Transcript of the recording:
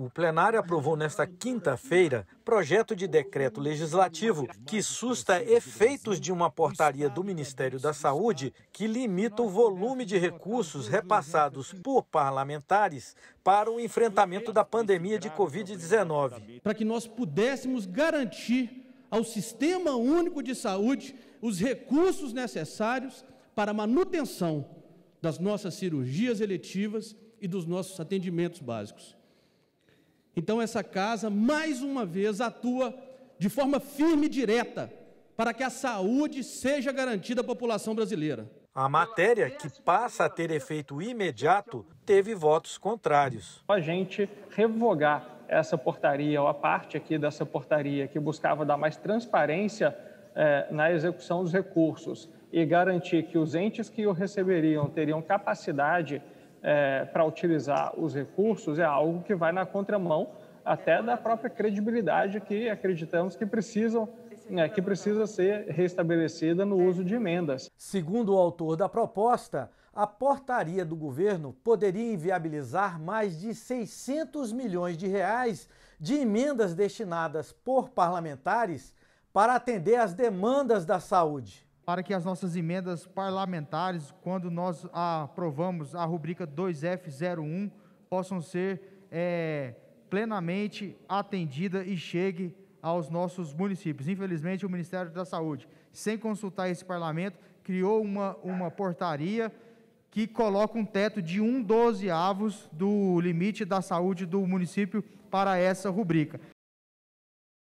O plenário aprovou nesta quinta-feira projeto de decreto legislativo que susta efeitos de uma portaria do Ministério da Saúde que limita o volume de recursos repassados por parlamentares para o enfrentamento da pandemia de Covid-19. Para que nós pudéssemos garantir ao Sistema Único de Saúde os recursos necessários para a manutenção das nossas cirurgias eletivas e dos nossos atendimentos básicos. Então, essa casa, mais uma vez, atua de forma firme e direta para que a saúde seja garantida à população brasileira. A matéria, que passa a ter efeito imediato, teve votos contrários. A gente revogar essa portaria, ou a parte aqui dessa portaria que buscava dar mais transparência eh, na execução dos recursos e garantir que os entes que o receberiam teriam capacidade é, para utilizar os recursos é algo que vai na contramão até da própria credibilidade que acreditamos que precisam é, que precisa ser restabelecida no uso de emendas. Segundo o autor da proposta, a portaria do governo poderia inviabilizar mais de 600 milhões de reais de emendas destinadas por parlamentares para atender às demandas da saúde para que as nossas emendas parlamentares, quando nós aprovamos a rubrica 2F01, possam ser é, plenamente atendidas e chegue aos nossos municípios. Infelizmente, o Ministério da Saúde, sem consultar esse parlamento, criou uma, uma portaria que coloca um teto de um dozeavos do limite da saúde do município para essa rubrica.